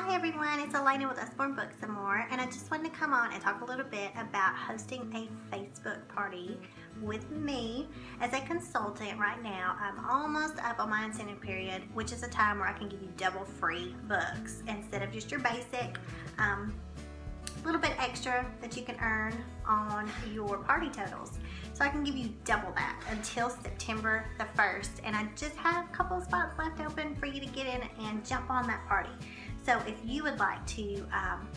Hi everyone, it's Alana with Usborne Books and More, and I just wanted to come on and talk a little bit about hosting a Facebook party with me as a consultant right now. I'm almost up on my incentive period, which is a time where I can give you double free books instead of just your basic. Um, little bit extra that you can earn on your party totals. So I can give you double that until September the 1st. And I just have a couple spots left open for you to get in and jump on that party. So if you would like to um,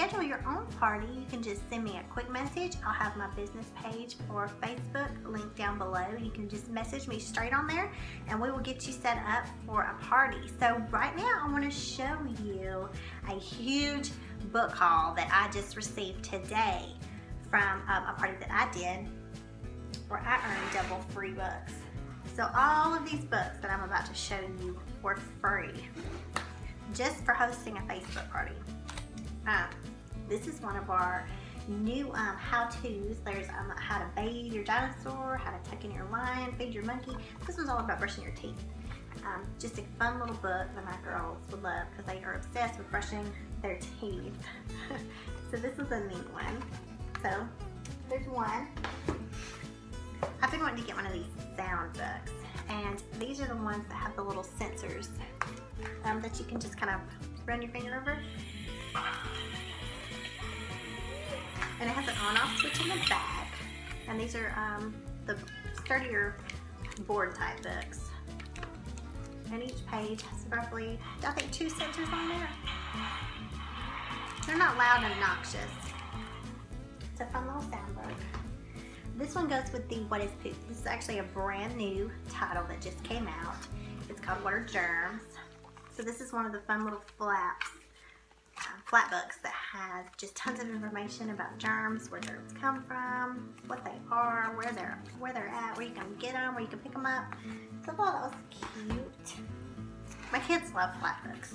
schedule your own party, you can just send me a quick message. I'll have my business page or Facebook link down below. You can just message me straight on there and we will get you set up for a party. So right now I want to show you a huge book haul that I just received today from um, a party that I did where I earned double free books. So all of these books that I'm about to show you were free just for hosting a Facebook party. Um, this is one of our new um, how-tos. There's um, how to bathe your dinosaur, how to tuck in your lion, feed your monkey. This one's all about brushing your teeth. Um, just a fun little book that my girls would love because they are obsessed with brushing their teeth. so this is a neat one. So there's one. I've been wanting to get one of these sound books and these are the ones that have the little sensors um, that you can just kind of run your finger over. And it has an on-off switch in the back. And these are um, the sturdier board type books. And each page has roughly, I think, two sensors on there. They're not loud and obnoxious. It's a fun little sound book. This one goes with the What is Poop. This is actually a brand new title that just came out. It's called What are Germs? So this is one of the fun little flaps, uh, flap books that has just tons of information about germs, where germs come from, what they are, where they're where they're at, where you can get them, where you can pick them up. So thought that was cute. My kids love flap books.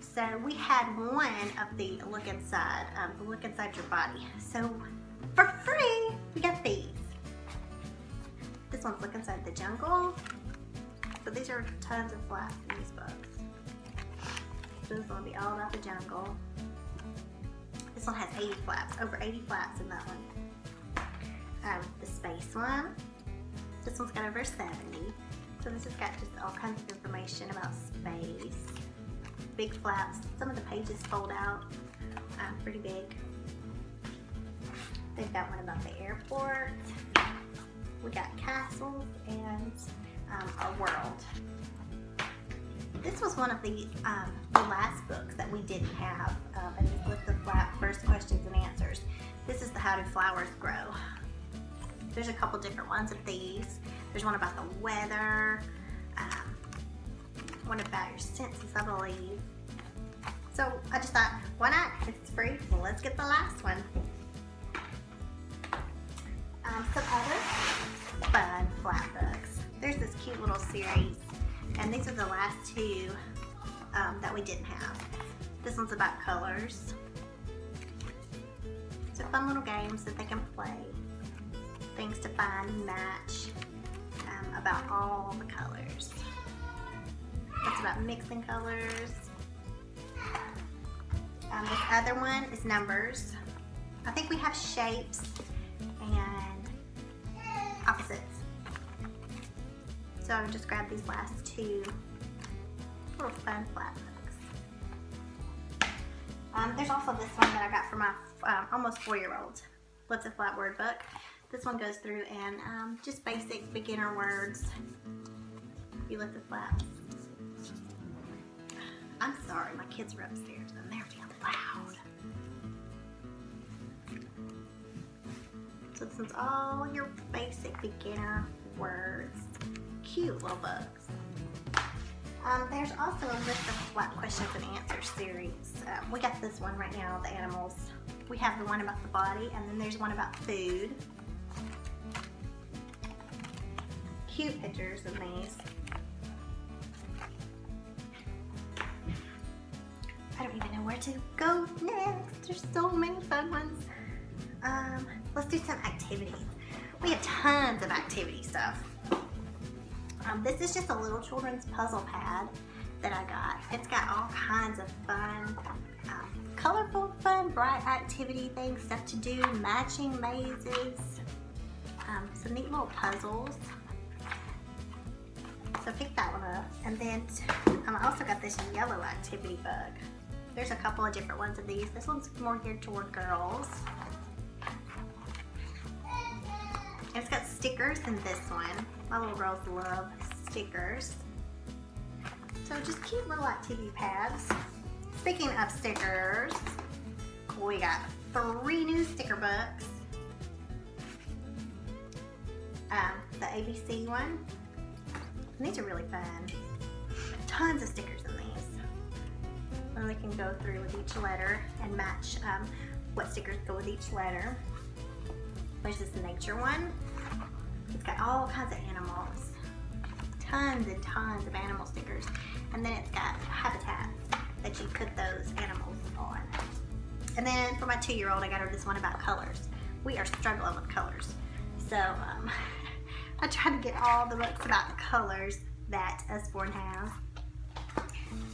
So we had one of the look inside, um, the look inside your body. So for free, we got these. This one's look inside the jungle. But these are tons of flaps in these books. This to be all about the jungle. This one has 80 flaps, over 80 flaps in that one. Um, the space one, this one's got over 70. So this has got just all kinds of information about space. Big flaps, some of the pages fold out, um, pretty big. They've got one about the airport. We got castles and um, a world. This was one of the, um, the last books that we didn't have, um, and with the flap first questions and answers. This is the How Do Flowers Grow. There's a couple different ones of these. There's one about the weather, um, one about your senses, I believe. So I just thought, why not? It's free. Well, let's get the last one. Um, some other fun flap books. There's this cute little series and these are the last two um, that we didn't have. This one's about colors. A fun little games that they can play. Things to find match um, about all the colors. It's about mixing colors. Um, this other one is numbers. I think we have shapes and opposites. So I just grabbed these last two little fun flap books. Um, there's also this one that I got for my um, almost four-year-old. What's a flap word book? This one goes through and um, just basic beginner words. You lift the flaps. I'm sorry, my kids are upstairs and they're being loud. So this is all your basic beginner words cute little bugs. Um, there's also a list of flat questions and answers series. Um, we got this one right now, the animals. We have the one about the body, and then there's one about food. Cute pictures in these. I don't even know where to go next. There's so many fun ones. Um, let's do some activities. We have tons of activity stuff. Um, this is just a little children's puzzle pad that I got It's got all kinds of fun, um, colorful, fun, bright activity things, stuff to do, matching mazes, um, some neat little puzzles. So pick that one up. And then um, I also got this yellow activity bug. There's a couple of different ones of these. This one's more geared toward girls. It's got stickers in this one. My little girls love stickers. So just cute little activity pads. Speaking of stickers, we got three new sticker books. Um, the ABC one. And these are really fun. Tons of stickers in these. And we can go through with each letter and match um, what stickers go with each letter. There's this nature one. It's got all kinds of animals. Tons and tons of animal stickers. And then it's got habitats that you put those animals on. And then for my two-year-old, I got her this one about colors. We are struggling with colors. So um, I tried to get all the books about the colors that Usborne has.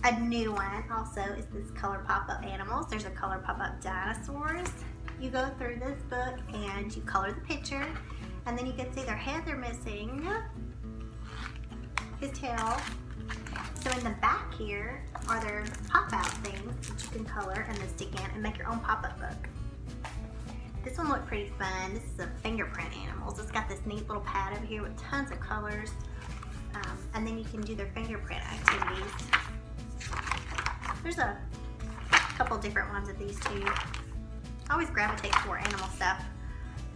A new one also is this color pop-up animals. There's a color pop-up dinosaurs. You go through this book and you color the picture and then you can see their head they're missing, his tail. So in the back here are their pop-out things that you can color and then stick in and make your own pop-up book. This one looked pretty fun. This is a fingerprint animals. It's got this neat little pad over here with tons of colors. Um, and then you can do their fingerprint activities. There's a couple different ones of these too. I always gravitate toward animal stuff.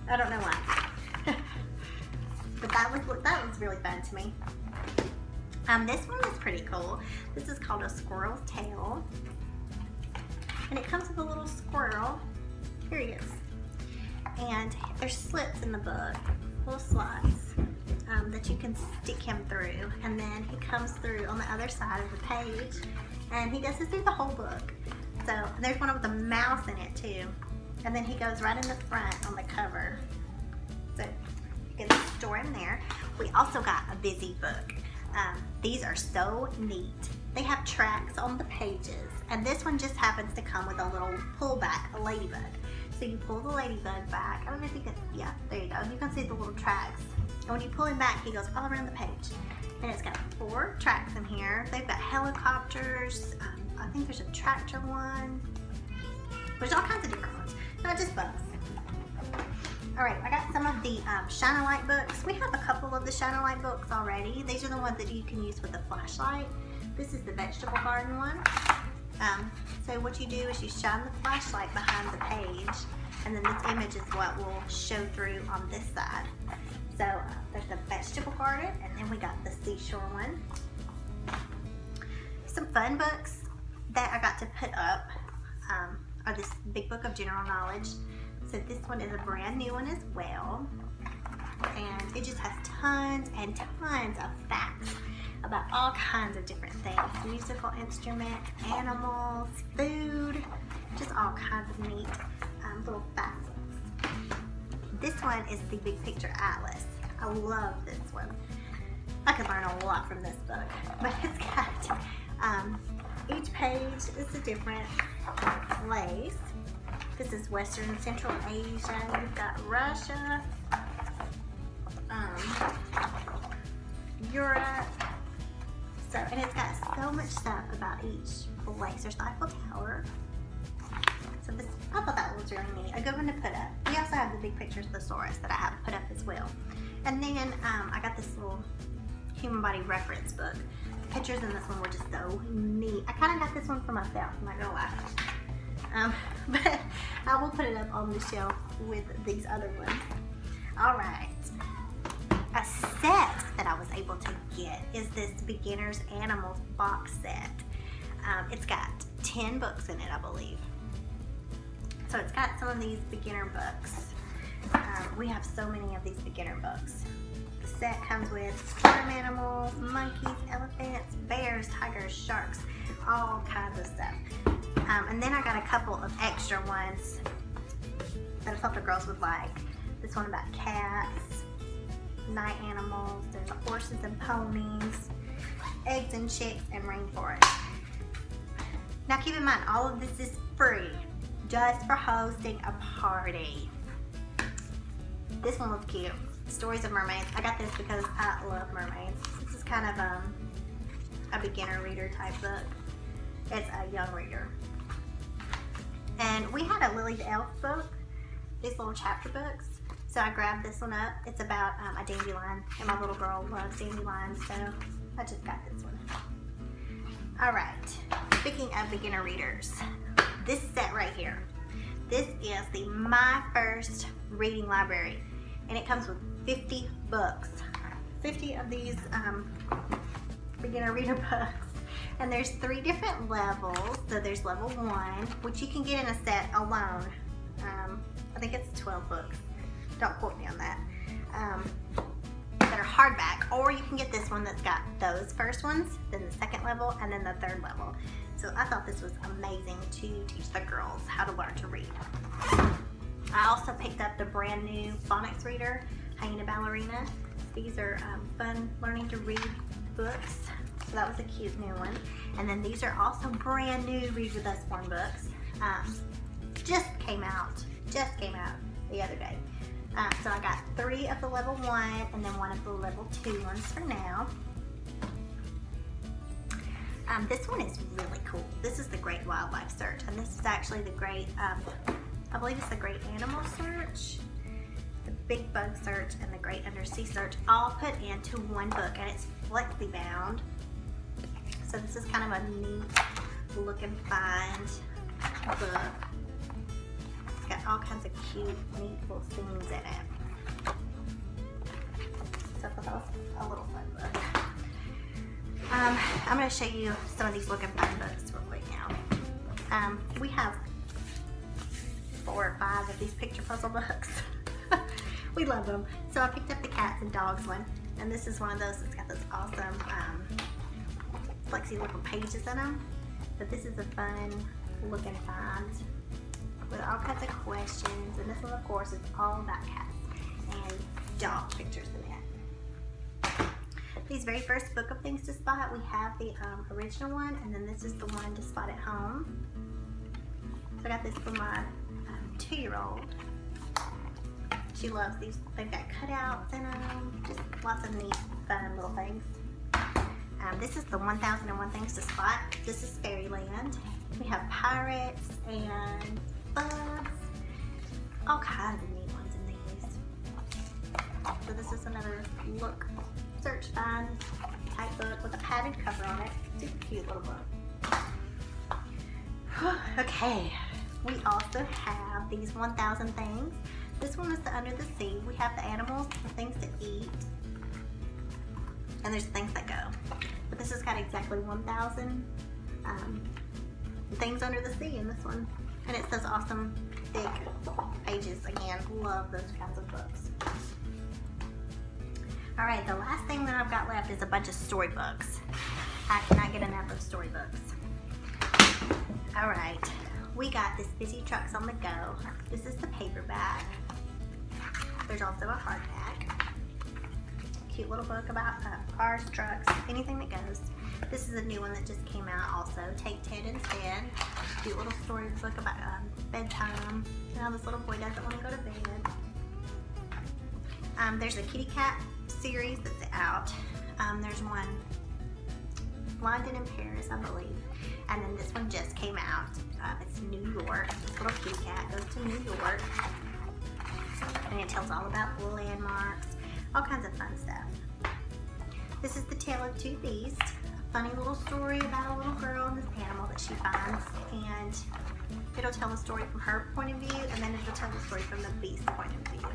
I don't know why. but that was that was really fun to me. Um, this one is pretty cool. This is called a squirrel's tail. And it comes with a little squirrel. Here he is. And there's slits in the book, little slots um, that you can stick him through. And then he comes through on the other side of the page. And he this through the whole book. So there's one with a mouse in it too. And then he goes right in the front on the cover. So you can store them there. We also got a busy book. Um, these are so neat. They have tracks on the pages, and this one just happens to come with a little pullback, a ladybug. So you pull the ladybug back. I don't know if you can, yeah, there you go. You can see the little tracks. And when you pull him back, he goes all around the page. And it's got four tracks in here. They've got helicopters. Um, I think there's a tractor one. There's all kinds of different ones, not just bugs. All right, I got some of the um, Shine Light books. We have a couple of the Shine Light books already. These are the ones that you can use with a flashlight. This is the vegetable garden one. Um, so what you do is you shine the flashlight behind the page and then this image is what will show through on this side. So uh, there's the vegetable garden and then we got the seashore one. Some fun books that I got to put up um, are this big book of general knowledge. So this one is a brand new one as well. And it just has tons and tons of facts about all kinds of different things. Musical instruments, animals, food, just all kinds of neat um, little facts. This one is the Big Picture Atlas. I love this one. I could learn a lot from this book, but it's got um, each page is a different place this is Western Central Asia. We've got Russia, um, Europe. So, and it's got so much stuff about each place. There's the Eiffel Tower. So this, I thought that was really neat. A good one to put up. We also have the big pictures of Thesaurus that I have put up as well. And then um, I got this little human body reference book. The pictures in this one were just so neat. I kind of got this one for myself, I'm not gonna lie. Um, but I will put it up on the shelf with these other ones. All right. A set that I was able to get is this Beginner's Animals box set. Um, it's got 10 books in it, I believe. So it's got some of these beginner books. Um, we have so many of these beginner books. The set comes with farm animals, monkeys, elephants, bears, tigers, sharks, all kinds of stuff. Um, and then I got a couple of extra ones that I thought the girls would like. This one about cats, night animals, there's horses and ponies, eggs and chicks, and rainforest. Now keep in mind, all of this is free, just for hosting a party. This one was cute. Stories of Mermaids. I got this because I love mermaids. This is kind of um, a beginner reader type book. It's a young reader. And we had a Lily the Elf book, these little chapter books. So I grabbed this one up. It's about um, a dandelion, and my little girl loves dandelions, so I just got this one. All right, speaking of beginner readers, this set right here, this is the My First Reading Library, and it comes with 50 books. 50 of these um, beginner reader books. And there's three different levels. So there's level one, which you can get in a set alone. Um, I think it's 12 books. Don't quote me on that. Um, that are hardback, or you can get this one that's got those first ones, then the second level, and then the third level. So I thought this was amazing to teach the girls how to learn to read. I also picked up the brand new phonics reader, Hyena Ballerina. These are um, fun learning to read books. That was a cute new one. And then these are also brand new Read With Usborne books. Um, just came out, just came out the other day. Um, so I got three of the level one and then one of the level two ones for now. Um, this one is really cool. This is the Great Wildlife Search, and this is actually the Great, um, I believe it's the Great Animal Search, the Big Bug Search, and the Great Undersea Search, all put into one book, and it's flexi bound. So this is kind of a neat look and find book. It's got all kinds of cute, neat little things in it. So that was a little fun book. Um, I'm going to show you some of these look and find books real quick now. Um, we have four or five of these picture puzzle books. we love them. So I picked up the cats and dogs one, and this is one of those that's got this awesome um, flexy little pages in them. But this is a fun looking find with all kinds of questions. And this one, of course, is all about cats and dog pictures in it. These very first book of things to spot, we have the um, original one, and then this is the one to spot at home. So I got this for my um, two-year-old. She loves these. They've got cutouts in them, just lots of neat, fun little things. Um, this is the 1001 Things to Spot. This is Fairyland. We have pirates and bugs. All kinds of neat ones in these. So this is another look, search, find type book with a padded cover on it. Super cute little book. okay, we also have these 1000 things. This one is the Under the Sea. We have the animals, the things to eat, and there's things that go. This has got exactly 1,000 um, things under the sea in this one. And it says awesome thick pages. Again, love those kinds of books. All right, the last thing that I've got left is a bunch of storybooks. I cannot get enough of storybooks. All right, we got this Busy Trucks on the Go. This is the paperback. There's also a hardback cute little book about uh, cars, trucks, anything that goes. This is a new one that just came out also. Take Ted instead. Cute little story book about um, bedtime. Know, this little boy doesn't want to go to bed. Um, there's a kitty cat series that's out. Um, there's one London and Paris, I believe. And then this one just came out. Uh, it's New York. This little kitty cat goes to New York. And it tells all about landmarks all kinds of fun stuff. This is The Tale of Two Beasts, a funny little story about a little girl and this animal that she finds, and it'll tell the story from her point of view, and then it'll tell the story from the beast's point of view.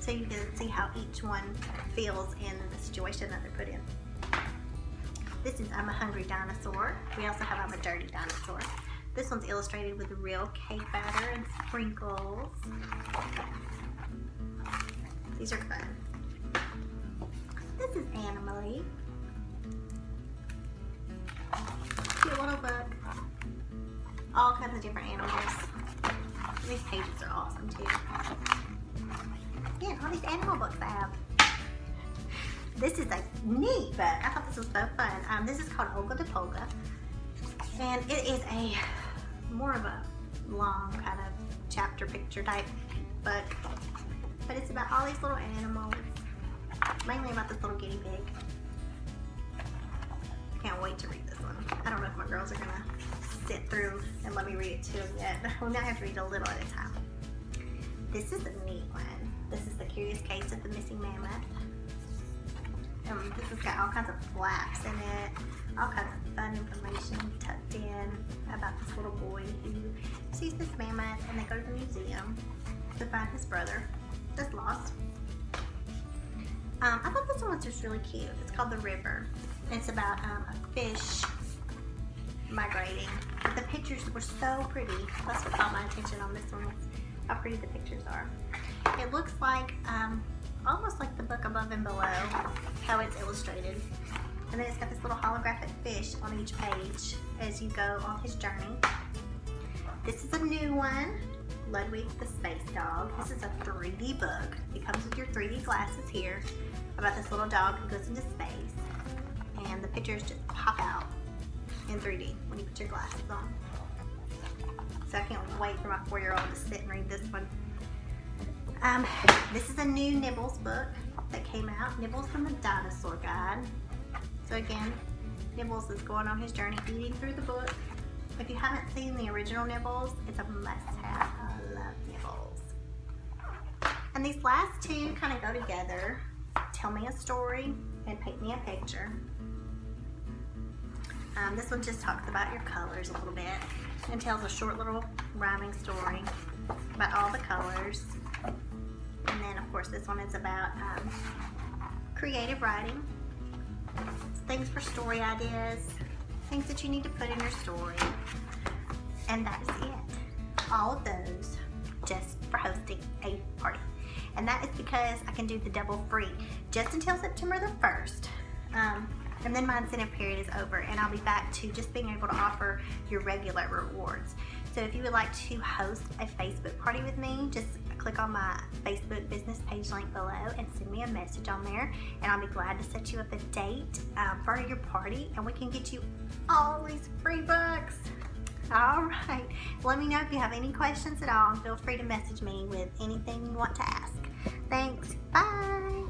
So you can see how each one feels in the situation that they're put in. This is I'm a Hungry Dinosaur. We also have I'm a Dirty Dinosaur. This one's illustrated with real cake batter and sprinkles. These are fun. This is Animaly. Cute little book. All kinds of different animals. These pages are awesome too. Yeah, all these animal books I have. This is a neat book. I thought this was so fun. Um, this is called Olga da Polga. And it is a more of a long kind of chapter picture type book. But it's about all these little animals. Mainly about this little guinea pig. I can't wait to read this one. I don't know if my girls are gonna sit through and let me read it to them yet. We might have to read a little at a time. This is a neat one. This is the Curious Case of the Missing Mammoth. Um, this has got all kinds of flaps in it, all kinds of fun information tucked in about this little boy who sees this mammoth and they go to the museum to find his brother that's lost. Um, I thought this one was just really cute. It's called The River. It's about um, a fish migrating. But the pictures were so pretty. That's what caught my attention on this one, how pretty the pictures are. It looks like, um, almost like the book above and below, how it's illustrated. And then it's got this little holographic fish on each page as you go on his journey. This is a new one, Ludwig the Space Dog. This is a 3D book. It comes with your 3D glasses here about this little dog who goes into space. And the pictures just pop out in 3D when you put your glasses on. So I can't wait for my four-year-old to sit and read this one. Um, this is a new Nibbles book that came out. Nibbles from the Dinosaur Guide. So again, Nibbles is going on his journey eating through the book. If you haven't seen the original Nibbles, it's a must-have. I love Nibbles. And these last two kind of go together. Tell me a story and paint me a picture. Um, this one just talks about your colors a little bit and tells a short little rhyming story about all the colors. And then of course this one is about um, creative writing, things for story ideas, things that you need to put in your story. And that is it. All of those just for hosting a party. And that is because I can do the double free just until September the 1st. Um, and then my incentive period is over and I'll be back to just being able to offer your regular rewards. So if you would like to host a Facebook party with me, just click on my Facebook business page link below and send me a message on there and I'll be glad to set you up a date um, for your party and we can get you all these free books. All right, let me know if you have any questions at all. Feel free to message me with anything you want to ask. Thanks, bye.